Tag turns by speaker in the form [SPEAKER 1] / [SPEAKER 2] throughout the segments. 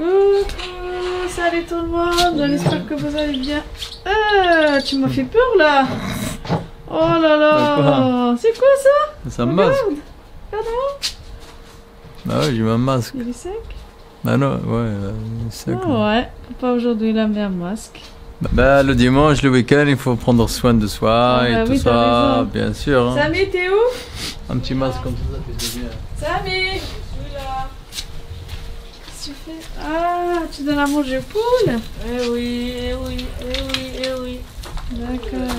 [SPEAKER 1] Coucou, salut tout le monde, j'espère que vous allez bien. Euh, tu m'as fait peur là. Oh là là, c'est quoi ça?
[SPEAKER 2] C'est un masque.
[SPEAKER 1] Regarde,
[SPEAKER 2] Bah ouais, j'ai mis un masque.
[SPEAKER 1] il est sec.
[SPEAKER 2] Bah non, ouais, euh, c'est sec.
[SPEAKER 1] Ah ouais, pas aujourd'hui il a mis un masque.
[SPEAKER 2] Bah le dimanche, le week-end, il faut prendre soin de soi
[SPEAKER 1] Ah
[SPEAKER 2] et
[SPEAKER 1] bah
[SPEAKER 2] tout
[SPEAKER 1] oui, t'as
[SPEAKER 2] ça,
[SPEAKER 1] raison.
[SPEAKER 2] bien sûr. hein.
[SPEAKER 1] Samy, t'es où?
[SPEAKER 2] Un petit masque comme ça, ça fait du bien.
[SPEAKER 1] Samy, je suis là. Qu'est-ce que tu fais? Ah, tu donnes à manger aux poules
[SPEAKER 3] Eh oui, eh oui, eh oui, eh oui.
[SPEAKER 1] D'accord.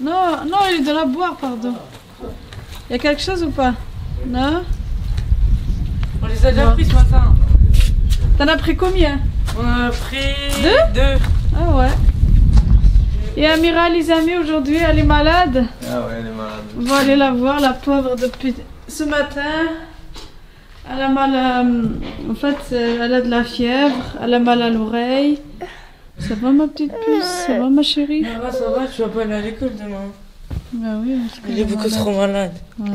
[SPEAKER 1] Non, non, il est de la boire, pardon. Il y a quelque chose ou pas? Non?
[SPEAKER 3] On les a déjà pris ce matin.
[SPEAKER 1] T'en as pris combien?
[SPEAKER 3] On en a pris
[SPEAKER 1] Deux?
[SPEAKER 3] deux.
[SPEAKER 1] Ah ouais. Et Amira, les amis, aujourd'hui, elle est malade?
[SPEAKER 2] Ah ouais, elle est malade.
[SPEAKER 1] On va aller la voir, la pauvre, depuis ce matin. Elle a mal, euh, en fait, euh, elle a de la fièvre, elle a mal à l'oreille. Ça va ma petite puce? Ça va ma chérie?
[SPEAKER 3] Ça va, ça va, tu vas pas aller à l'école demain.
[SPEAKER 1] Bah oui, parce que
[SPEAKER 3] Il est beaucoup
[SPEAKER 1] malade.
[SPEAKER 3] trop malade.
[SPEAKER 1] Ouais.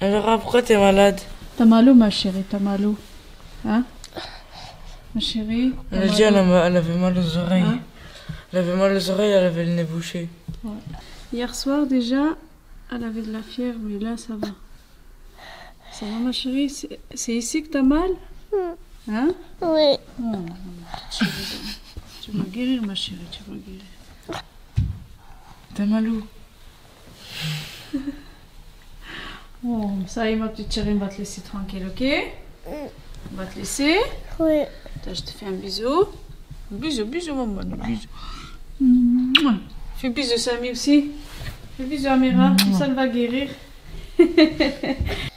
[SPEAKER 3] Alors, pourquoi t'es malade?
[SPEAKER 1] T'as mal où, ma chérie? T'as mal où? Hein? Ma chérie
[SPEAKER 3] Elle a dit elle, a elle avait mal aux oreilles.
[SPEAKER 1] Hein?
[SPEAKER 3] Elle avait mal aux oreilles, elle avait le nez bouché.
[SPEAKER 1] Hier soir, déjà, elle avait de la fièvre, mais là, ça va. Ça va, ma chérie? C'est ici que t'as mal? Hein?
[SPEAKER 4] Oui.
[SPEAKER 1] Oh, chérie. Tu vas guérir, ma chérie, tu vas guérir.
[SPEAKER 3] T'as mal où?
[SPEAKER 1] Oh, ça y est, ma petite chérie, on va te laisser tranquille, ok? On va te laisser.
[SPEAKER 4] Oui.
[SPEAKER 1] Attends, je te fais un bisou. Un bisou, bisou, maman, un bisou. Mouah. Fais bisou, Samy aussi. Fais bisou, Amira, ça, elle va guérir.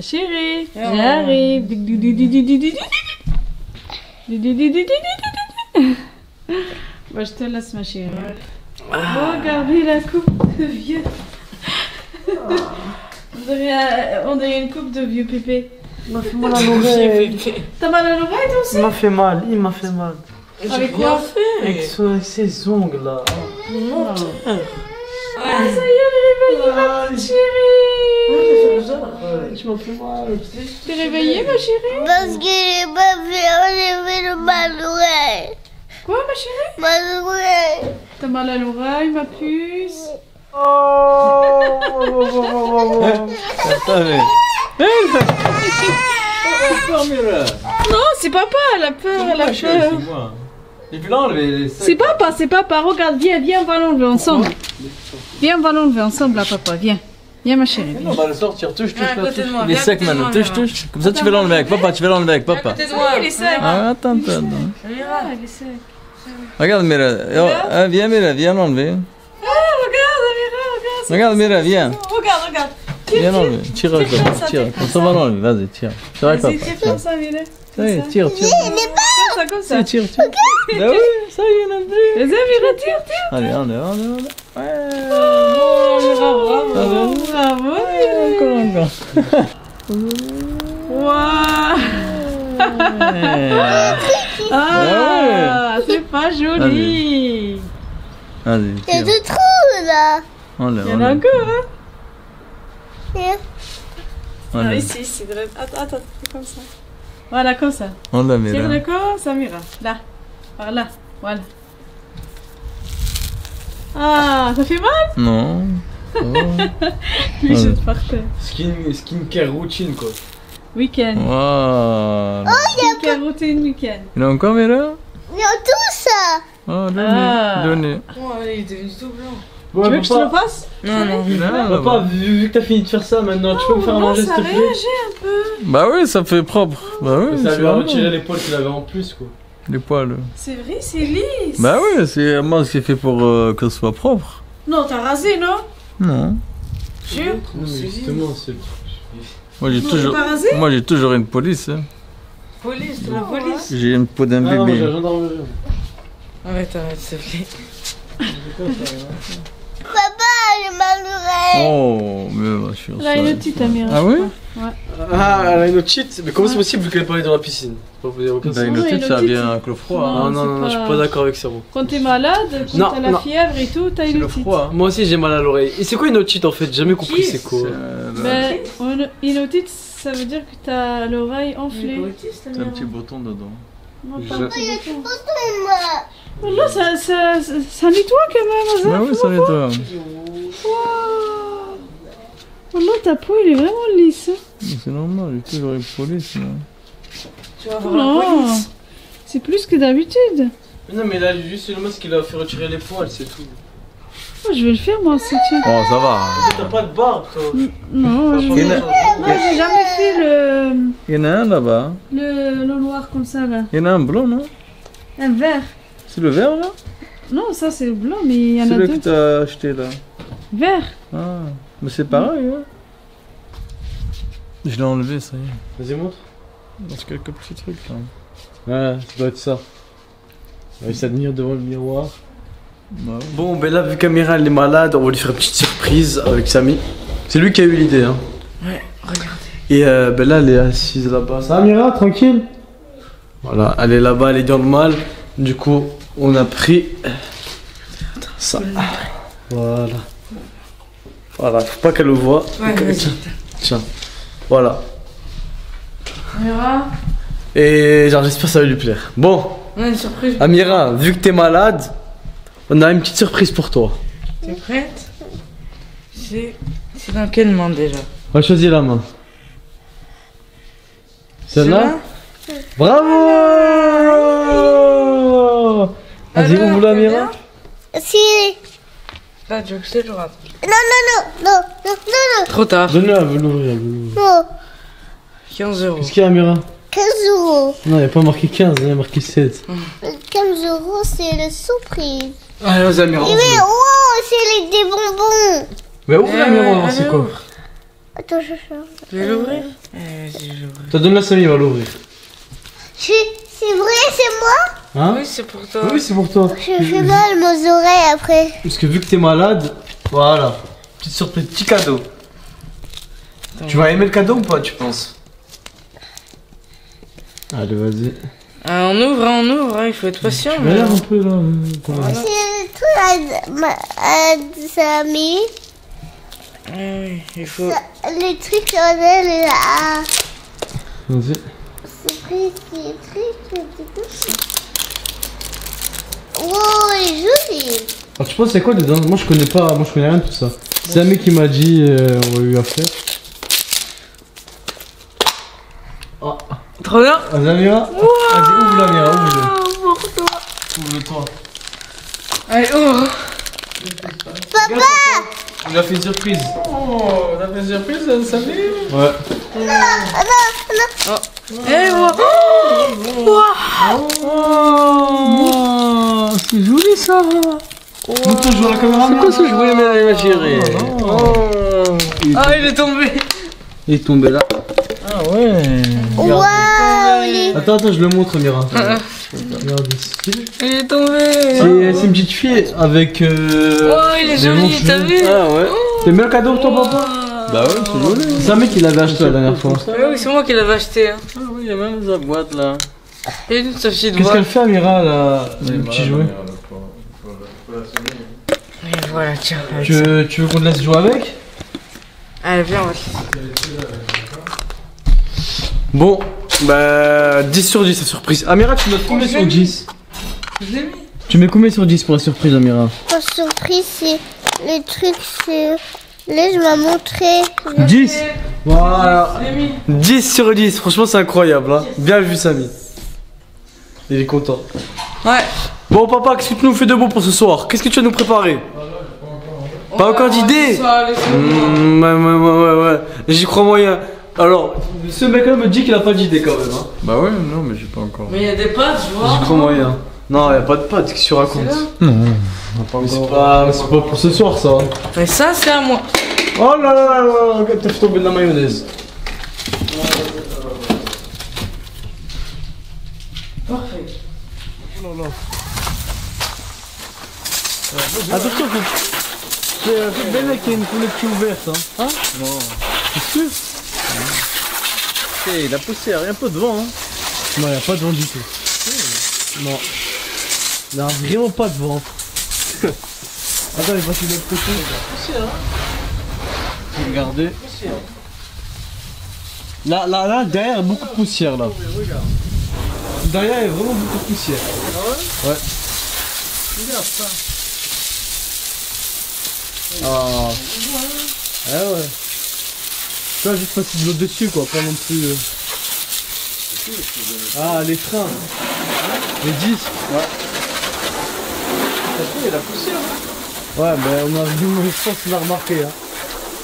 [SPEAKER 1] Chérie, j'arrive. Bon, je te laisse, ma chérie. Regardez la coupe de vieux. On, dirait, une coupe de vieux pépé.
[SPEAKER 5] Il m'a fait mal à l'oreille.
[SPEAKER 1] T'as mal à l'oreille toi aussi
[SPEAKER 5] Il m'a fait mal, il m'a fait mal.
[SPEAKER 1] Avec quoi
[SPEAKER 3] fait
[SPEAKER 5] Avec ses ongles là.
[SPEAKER 3] Mon
[SPEAKER 1] ah. ça y est, elle est ma petite chérie.
[SPEAKER 5] Je m'en fais mal.
[SPEAKER 1] T'es réveillée, ma chérie
[SPEAKER 4] Parce qu'il m'a fait enlever le mal d'oreille.
[SPEAKER 1] Quoi, ma chérie
[SPEAKER 4] Mal d'oreille.
[SPEAKER 1] T'as mal à l'oreille, ma puce
[SPEAKER 2] Attends, mais.
[SPEAKER 1] Non, c'est papa, elle a peur, elle a peur.
[SPEAKER 2] moi. Et puis là, enlever les
[SPEAKER 1] C'est papa, c'est papa. Regarde, viens, viens, on va l'enlever ensemble. Viens, on va l'enlever ensemble, là, papa. Viens. Viens, ma chérie.
[SPEAKER 2] Non, on va le sortir, touche, touche, là, Il est sec maintenant, touche,
[SPEAKER 3] Mira.
[SPEAKER 2] touche. Comme ça, tu vas l'enlever avec papa, tu vas l'enlever avec papa.
[SPEAKER 1] il est sec.
[SPEAKER 2] Ah, attends, attends.
[SPEAKER 3] Mira.
[SPEAKER 1] Il est sec.
[SPEAKER 2] Regarde, Mira. Oh, ah, viens, Mira, viens l'enlever.
[SPEAKER 1] Ah, regarde, Amira, regarde.
[SPEAKER 2] Regarde, Mira, viens.
[SPEAKER 1] Regarde, regarde.
[SPEAKER 2] Viens l'enlever. Tire
[SPEAKER 1] Tire,
[SPEAKER 2] on va l'enlever. Vas-y, tire. Tire avec
[SPEAKER 1] Vas-y,
[SPEAKER 2] papa.
[SPEAKER 1] tire comme ça,
[SPEAKER 2] tire, tire
[SPEAKER 1] ça, comme ça.
[SPEAKER 2] Tire, tire. Bah oui, ça y est, non plus.
[SPEAKER 1] Les amis, tire.
[SPEAKER 2] Allez, un, un, un, un. Ouais.
[SPEAKER 1] Oh, ah bah bravo, bravo, bravo.
[SPEAKER 2] Encore, encore.
[SPEAKER 1] Waouh. Ah, bah c'est pas joli.
[SPEAKER 2] Allez.
[SPEAKER 4] Il y a deux trous là.
[SPEAKER 1] Il y en a encore, hein. Yeah.
[SPEAKER 2] Non,
[SPEAKER 1] ici, c'est Attends, attends, comme ça. Voilà, comme ça.
[SPEAKER 2] enlève,
[SPEAKER 1] Tire
[SPEAKER 2] Mira.
[SPEAKER 1] le corps, Samira. Là. Par là. Voilà. Ah, ça fait mal
[SPEAKER 2] Non. Ça va.
[SPEAKER 1] Il
[SPEAKER 2] Ouais.
[SPEAKER 1] jette par terre.
[SPEAKER 5] Skin, skincare routine quoi.
[SPEAKER 1] Week-end.
[SPEAKER 2] Voilà.
[SPEAKER 1] Skincare routine week-end.
[SPEAKER 2] Il y en a encore, Mira?
[SPEAKER 4] Il y a tout ça.
[SPEAKER 2] Oh, donnez,
[SPEAKER 1] Ah.
[SPEAKER 2] donnez.
[SPEAKER 3] Oh, il est devenu tout blanc.
[SPEAKER 5] Ouais,
[SPEAKER 1] tu veux que je te le fasse
[SPEAKER 3] Non, non.
[SPEAKER 5] Papa,
[SPEAKER 2] là-bas.
[SPEAKER 5] vu, vu que t'as fini de faire ça maintenant, tu peux me faire manger s'il te plaît
[SPEAKER 1] réagit un peu.
[SPEAKER 2] Bah oui, ça fait propre. Bah oui,
[SPEAKER 5] Ça lui a retiré les poils qu'il avait en plus quoi.
[SPEAKER 2] Les poils.
[SPEAKER 1] C'est vrai, c'est lisse.
[SPEAKER 2] Bah oui, c'est moi c'est fait pour euh, que ce soit propre.
[SPEAKER 1] Non, t'as rasé, non
[SPEAKER 2] Non.
[SPEAKER 1] Jure
[SPEAKER 5] Non mais justement c'est le truc.
[SPEAKER 2] Moi j'ai
[SPEAKER 1] Non,
[SPEAKER 2] toujours,
[SPEAKER 1] pas
[SPEAKER 2] moi j'ai toujours une police. hein.
[SPEAKER 3] Police, la police.
[SPEAKER 2] J'ai une peau d'un
[SPEAKER 5] Ah non,
[SPEAKER 2] bébé.
[SPEAKER 3] Arrête, arrête, s'il te plaît.
[SPEAKER 2] Oh, mais va sur
[SPEAKER 1] Là,
[SPEAKER 2] ça.
[SPEAKER 1] une petite Amira.
[SPEAKER 2] Ah oui
[SPEAKER 5] Ah, elle a une autre cheat Mais comment c'est possible vu qu'elle est pas allée dans la piscine
[SPEAKER 2] Bah, une
[SPEAKER 1] Ouais,
[SPEAKER 2] otite,
[SPEAKER 1] une
[SPEAKER 2] ça
[SPEAKER 1] otite,
[SPEAKER 2] vient avec le froid.
[SPEAKER 1] Non,
[SPEAKER 2] hein.
[SPEAKER 5] Ah non, non, non, je suis
[SPEAKER 1] pas-
[SPEAKER 5] d'accord avec ça, bon.
[SPEAKER 1] Quand t'es malade, quand
[SPEAKER 5] Non,
[SPEAKER 1] t'as la
[SPEAKER 5] non.
[SPEAKER 1] fièvre et tout, t'as une
[SPEAKER 2] le
[SPEAKER 1] otite.
[SPEAKER 2] froid. hein.
[SPEAKER 5] Moi aussi j'ai mal à l'oreille. Et c'est quoi une autre cheat en fait J'ai jamais compris c'est quoi.
[SPEAKER 2] Euh,
[SPEAKER 1] Ben, une- une otite, ça veut dire que t'as l'oreille enflée.
[SPEAKER 2] c'est un petit bouton dedans.
[SPEAKER 1] Non, pas
[SPEAKER 5] Je-
[SPEAKER 1] un petit bouton. Oh Là, ça, ça, ça, ça nettoie quand même,
[SPEAKER 2] Bah oui, ça nettoie.
[SPEAKER 1] Waouh. Oh là, ta peau, elle est vraiment lisse.
[SPEAKER 2] Mais C'est normal, j'ai toujours eu police. moi.
[SPEAKER 3] Tu vas voir la
[SPEAKER 1] Non,
[SPEAKER 3] police.
[SPEAKER 1] c'est plus que d'habitude.
[SPEAKER 5] Mais non, mais là, juste le masque qu'il a fait retirer les poils, c'est tout.
[SPEAKER 1] Oh, je vais le faire moi aussi, tiens.
[SPEAKER 2] Bon, ça va.
[SPEAKER 5] T'as pas de barbe, toi.
[SPEAKER 1] Non, je
[SPEAKER 2] a-
[SPEAKER 1] Non, j'ai jamais fait le,
[SPEAKER 2] Il y en a un là-bas.
[SPEAKER 1] le, le noir comme ça, là.
[SPEAKER 2] Il y en a un blanc, non?
[SPEAKER 1] Un vert.
[SPEAKER 2] C'est le vert là
[SPEAKER 1] Non, ça c'est le blanc, mais il y en a
[SPEAKER 2] Celui que
[SPEAKER 1] deux.
[SPEAKER 2] t'as acheté là.
[SPEAKER 1] Vert.
[SPEAKER 2] Ah, mais c'est pareil, hein. Je l'ai enlevé, ça y est.
[SPEAKER 5] Vas-y, montre.
[SPEAKER 2] Il reste quelques petits trucs là.
[SPEAKER 5] Ouais, ça doit être ça. On va s'admire devant le miroir.
[SPEAKER 2] Bah.
[SPEAKER 5] Bon, ben là, vu qu'Amira elle est malade, on va lui faire une petite surprise avec Samy. C'est lui qui a eu l'idée, hein.
[SPEAKER 3] Ouais, regardez.
[SPEAKER 5] Et euh, ben là, elle est assise là-bas. Ça, Amira, tranquille? Voilà, elle est là-bas, elle est dans le mal. Du coup, on a pris ça. Voilà. Voilà, faut pas qu'elle le voit.
[SPEAKER 3] Ouais, vas-y.
[SPEAKER 5] Tiens, voilà.
[SPEAKER 3] Amira,
[SPEAKER 5] Et genre, j'espère que ça va lui plaire. Bon,
[SPEAKER 3] on a une surprise.
[SPEAKER 5] Amira, vu que t'es malade, on a une petite surprise pour toi.
[SPEAKER 3] T'es prête? C'est c'est dans quelle main déjà?
[SPEAKER 5] On va choisir la main. Celle-là? Bravo Vas-y,
[SPEAKER 3] Alors,
[SPEAKER 5] ouvre la
[SPEAKER 3] c'est bien
[SPEAKER 4] Si.
[SPEAKER 3] Là, tu veux que je te le rate
[SPEAKER 4] Non, non, non, non, non, non,
[SPEAKER 3] Trop tard.
[SPEAKER 5] Donne-la, elle veut l'ouvrir, elle veut l'ouvrir.
[SPEAKER 4] non.
[SPEAKER 3] 15 euros.
[SPEAKER 5] Qu'est-ce qu'il y a, Amira
[SPEAKER 4] 15 euros.
[SPEAKER 5] Non, il n'y a pas marqué 15, il y a marqué 7.
[SPEAKER 4] 15 euros, c'est la surprise.
[SPEAKER 5] Allez, vas-y, Amira.
[SPEAKER 4] Et mais oh, c'est les- des bonbons.
[SPEAKER 5] Mais ouvre la voir
[SPEAKER 3] Euh,
[SPEAKER 5] c'est quoi.
[SPEAKER 4] Attends, je cherche.
[SPEAKER 3] Tu veux l'ouvrir Eh, Vas-y, je l'ouvre.
[SPEAKER 5] T'as donné la Samy, il va l'ouvrir.
[SPEAKER 4] C'est c'est vrai, c'est moi
[SPEAKER 5] Hein
[SPEAKER 3] Oui, c'est pour toi.
[SPEAKER 5] Oui, c'est pour toi.
[SPEAKER 4] Je fais mal mes oreilles après.
[SPEAKER 5] Parce que vu que t'es malade, voilà. Petite surprise, petit cadeau. Tu vas aimer le cadeau ou pas, tu penses? Allez, vas-y.
[SPEAKER 3] Ah, on ouvre, hein, on ouvre, hein, il faut être patient.
[SPEAKER 5] Tu
[SPEAKER 3] mais-
[SPEAKER 5] m'énerves un peu là. euh,
[SPEAKER 3] Voilà.
[SPEAKER 4] C'est le truc à,
[SPEAKER 3] oui, il faut.
[SPEAKER 4] Les trucs sur elle là.
[SPEAKER 5] Vas-y.
[SPEAKER 4] Surprise, c'est truc. Oh, elle est jolie.
[SPEAKER 5] Alors tu penses c'est quoi dedans Moi je connais pas, moi je connais rien de tout ça. C'est un mec qui m'a dit, euh, on va lui faire.
[SPEAKER 3] Trop bien
[SPEAKER 5] Vas-y Amira Vas-y ouvre l'Amira, ouvre-le. Ouvre-le toi.
[SPEAKER 3] Allez, ouvre
[SPEAKER 5] On lui a fait une surprise.
[SPEAKER 2] Oh, t'as fait une surprise, ça Samy
[SPEAKER 5] Ouais.
[SPEAKER 3] Eh, wow.
[SPEAKER 2] Oh, c'est joli ça
[SPEAKER 5] la caméra.
[SPEAKER 2] C'est quoi ce jouet, ma chérie
[SPEAKER 3] Ah, il est tombé
[SPEAKER 5] Il est tombé là.
[SPEAKER 2] Ah ouais
[SPEAKER 4] Waouh, les-
[SPEAKER 5] Attends, attends, je le montre Amira. Regarde ici.
[SPEAKER 3] Il est tombé
[SPEAKER 5] C'est c'est une petite fille avec. Euh,
[SPEAKER 3] Oh, il est joli, t'as vu
[SPEAKER 2] Ah ouais
[SPEAKER 5] T'aimes bien le cadeau pour ton papa
[SPEAKER 2] Bah ouais, c'est joli
[SPEAKER 5] C'est un mec qui l'avait acheté la dernière fois.
[SPEAKER 3] Ah oui, c'est moi qui l'avais acheté. Hein.
[SPEAKER 2] Ah oui, il y a même sa boîte là
[SPEAKER 3] A une sa petite
[SPEAKER 5] Qu'est-ce qu'elle fait Amira là Le petit jouet
[SPEAKER 3] Et voilà, tiens. avec
[SPEAKER 5] tu veux, tu veux qu'on te laisse jouer avec?
[SPEAKER 3] Allez, viens, on va
[SPEAKER 5] Bon, bah 10 sur 10 la surprise. Amira, tu notes combien sur 10
[SPEAKER 3] Je l'ai mis.
[SPEAKER 5] Tu mets combien sur 10 pour la surprise Amira?
[SPEAKER 4] Pour surprise, c'est le truc, c'est. Là, je m'as montré.
[SPEAKER 5] 10 Voilà
[SPEAKER 3] Je l'ai mis.
[SPEAKER 5] 10 sur 10, franchement c'est incroyable hein. Bien vu Samy. Il est content.
[SPEAKER 3] Ouais.
[SPEAKER 5] Bon papa, qu'est-ce que tu nous fais de beau pour ce soir? Qu'est-ce que tu vas nous préparer? Pas encore d'idée. Mmh, ouais, ouais, ouais, ouais, ouais. J'y crois moyen. Alors, ce mec-là me dit qu'il a pas d'idée quand même. Hein.
[SPEAKER 2] Bah ouais, non, mais j'ai pas encore.
[SPEAKER 3] Mais il y a des pâtes, je
[SPEAKER 5] J'y
[SPEAKER 3] vois.
[SPEAKER 5] crois moyen. Non, y a pas de pâte, qu'est-ce que tu racontes?
[SPEAKER 3] C'est là
[SPEAKER 5] Mais c'est pas, c'est pas pour ce soir ça. hein.
[SPEAKER 3] Mais ça, c'est à moi.
[SPEAKER 5] Oh là là là là, regarde, t'as fait tomber de la mayonnaise.
[SPEAKER 3] Parfait.
[SPEAKER 5] Attention, C'est euh, c'est Bennett qui a une qui est ouverte. Hein, hein?
[SPEAKER 2] Non.
[SPEAKER 5] C'est sûr?
[SPEAKER 2] Ok, la poussière, il y a un peu de vent. Hein.
[SPEAKER 5] Non, il n'y a pas de vent du tout. Non. Il n'y a vraiment pas de vent. Attends, il va de l'autre côté. Poussière, hein Regardez. Là, là, là, derrière, il y a beaucoup de poussière, là. Derrière, il y a vraiment beaucoup de poussière. Ah ouais Ouais.
[SPEAKER 2] Regarde ça.
[SPEAKER 5] Ah. Ah ouais. Tu vois, juste passer de l'eau dessus, quoi, pas non plus... euh. Ah, les freins. Les disques. Ouais.
[SPEAKER 2] Il y a la poussière.
[SPEAKER 5] Ouais, ben on a vu, je pense qu'on a remarqué. Hein.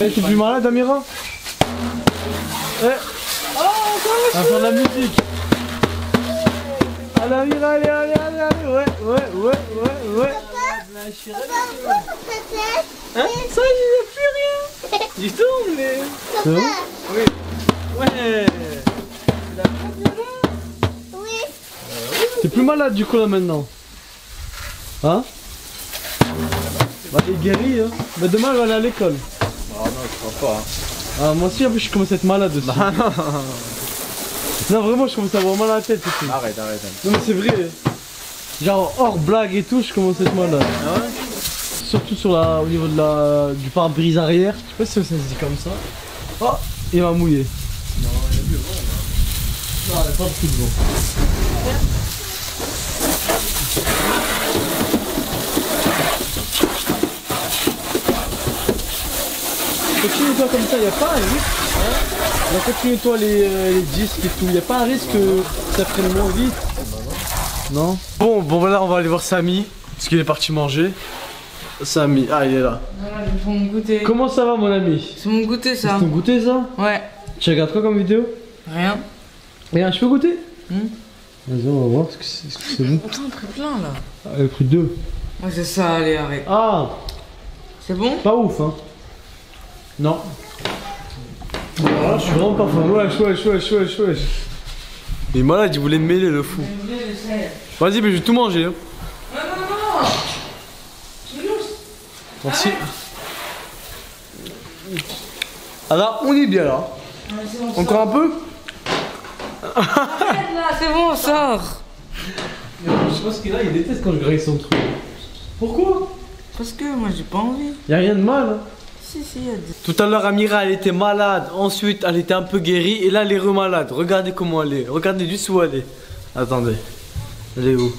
[SPEAKER 5] Eh, t'es plus malade, Amira? Eh On va faire de la musique Allez, allez, allez, allez, allez, ouais, ouais, ouais, ouais, ouais.
[SPEAKER 2] Hein? Ça, n'y a plus rien. Du tout, mais.
[SPEAKER 5] C'est bon
[SPEAKER 2] Ouais.
[SPEAKER 4] Oui.
[SPEAKER 5] T'es plus malade du coup là maintenant Hein? Bah t'es guéri hein Mais demain elle va aller à l'école
[SPEAKER 2] Ah non, je crois pas.
[SPEAKER 5] Ah moi aussi en plus je commence à être malade aussi
[SPEAKER 2] Ah non.
[SPEAKER 5] Non vraiment je commence à avoir mal à la tête aussi
[SPEAKER 2] Arrête, arrête. arrête.
[SPEAKER 5] Non mais c'est vrai. Genre hors blague et tout je commence à être malade
[SPEAKER 2] Ah ouais
[SPEAKER 5] Surtout sur la, au niveau de la, du pare-brise arrière. Je sais pas si ça se dit comme ça. Oh il m'a mouillé Non il y a du vent Non il y a pas beaucoup de vent Continue-toi comme ça, il a pas un risque. Hein Continue-toi les, euh, les disques et tout, il a pas un risque que ça freine moins vite. Non Bon, bon voilà, on va aller voir Samy, parce qu'il est parti manger. Samy, ah il est là.
[SPEAKER 3] Voilà, c'est mon goûter.
[SPEAKER 5] Comment ça va mon ami
[SPEAKER 3] C'est mon goûter
[SPEAKER 5] C'est
[SPEAKER 3] ça.
[SPEAKER 5] ton goûter ça
[SPEAKER 3] Ouais.
[SPEAKER 5] Tu regardes quoi comme vidéo
[SPEAKER 3] Rien.
[SPEAKER 5] Regarde, je peux goûter
[SPEAKER 3] Hmm.
[SPEAKER 5] Vas-y, on va voir, est-ce que c'est que c'est bon
[SPEAKER 3] Attends, on a pris plein là.
[SPEAKER 5] Ah, Elle a pris deux.
[SPEAKER 3] Ouais, c'est ça, allez, arrête.
[SPEAKER 5] Ah,
[SPEAKER 3] C'est bon
[SPEAKER 5] pas ouf hein. Non. Ah, je suis vraiment pas fan. Wesh, wesh, wesh, wesh, wesh. Il est malade, il voulait me mêler le fou. Vas-y, mais je vais tout manger. Hein.
[SPEAKER 3] Non, non, non
[SPEAKER 5] Merci. Alors, on est bien là. Encore un peu
[SPEAKER 3] Arrête là, c'est bon, sors
[SPEAKER 5] Je sais pas ce qu'il a, il déteste quand je graisse son truc. Pourquoi?
[SPEAKER 3] Parce que moi j'ai pas envie.
[SPEAKER 5] Y'a rien de mal. hein.
[SPEAKER 3] Si, si, y a des.
[SPEAKER 5] Tout à l'heure, Amira, elle était malade. Ensuite, elle était un peu guérie. Et là, elle est remalade. Regardez comment elle est. Regardez juste où elle est. Attendez. Elle est où?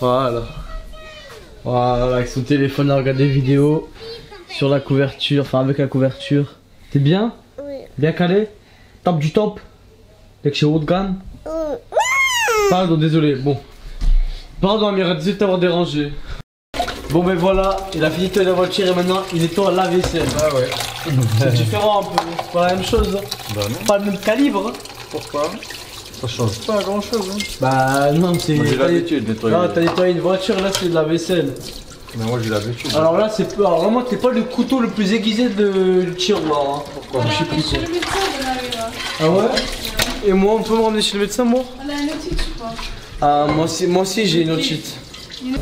[SPEAKER 5] Voilà. Voilà, avec son téléphone, à regarder des vidéos sur la couverture. Enfin, avec la couverture. T'es bien?
[SPEAKER 4] Oui.
[SPEAKER 5] Bien calé? Top du top? Que chez Woodgan
[SPEAKER 4] Oui.
[SPEAKER 5] Pardon, désolé. Bon. Pardon, Amira, désolé de t'avoir dérangé. Bon, ben voilà, il a fini de la voiture et maintenant il est temps à la vaisselle.
[SPEAKER 2] Ah ouais.
[SPEAKER 5] C'est différent un peu, c'est pas la même chose. hein.
[SPEAKER 2] Bah non.
[SPEAKER 5] Pas le même calibre. hein.
[SPEAKER 2] Pourquoi? Ça change pas grand chose. Hein.
[SPEAKER 5] Bah non, c'est.
[SPEAKER 2] Moi j'ai
[SPEAKER 5] t'as-
[SPEAKER 2] l'habitude de nettoyer.
[SPEAKER 5] Non, t'as nettoyé une voiture, là c'est de la vaisselle.
[SPEAKER 2] Mais moi j'ai l'habitude.
[SPEAKER 5] Alors là, c'est peu. Alors vraiment, t'es pas le couteau le plus aiguisé de... du tiroir. Hein.
[SPEAKER 2] Pourquoi?
[SPEAKER 1] Voilà,
[SPEAKER 5] je sais plus quoi.
[SPEAKER 1] chez le médecin, on arrive là.
[SPEAKER 5] Ah ouais? Et moi, on peut me ramener chez le médecin, moi?
[SPEAKER 1] On a un otite ou pas
[SPEAKER 5] Ah, moi aussi, moi aussi j'ai une otite.
[SPEAKER 1] Non,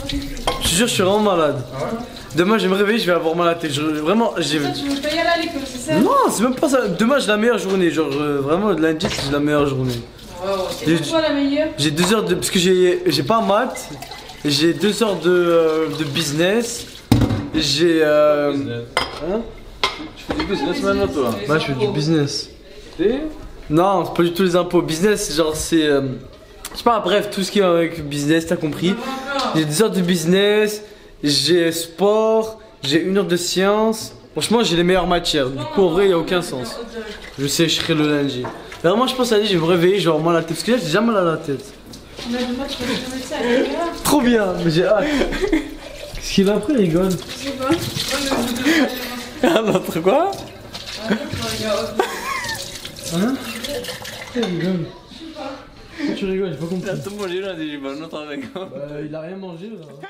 [SPEAKER 1] pas du tout.
[SPEAKER 5] Je te jure, je suis vraiment malade. Demain, je vais me réveiller, je vais avoir mal à la tête. Je- Vraiment, j'ai.
[SPEAKER 1] Tu veux aller à l'école, c'est ça?
[SPEAKER 5] Non, c'est même pas ça. Demain, j'ai la meilleure journée. Genre, euh, vraiment, lundi, c'est la meilleure journée.
[SPEAKER 1] Et pourquoi la meilleure?
[SPEAKER 5] J'ai deux heures de. Parce que j'ai j'ai pas maths, j'ai deux heures de, euh, de business, j'ai. Euh... Hein?
[SPEAKER 2] Tu fais du business maintenant toi?
[SPEAKER 5] Ouais, je fais du business. Non, c'est pas du tout les impôts. Business, c'est genre, c'est. Je sais pas, bref, tout ce qui est avec business, t'as compris. J'ai deux heures de business, j'ai sport, j'ai une heure de science. Franchement, j'ai les meilleures matières. Du coup, en vrai, y a aucun sens. Je sécherai le lundi. Vraiment, je pense à dire, je vais me réveiller, je vais avoir mal à la tête. Parce que là, j'ai déjà mal à la tête. Trop bien, mais j'ai hâte. Qu'est-ce qu'il a pris, il rigole
[SPEAKER 1] Je sais pas.
[SPEAKER 5] Ah, l'autre quoi Hein Il rigole. Tu rigoles, j'ai pas compris.
[SPEAKER 2] Tout le monde est là, j'ai un autre avec.
[SPEAKER 5] Bah, il a rien mangé là.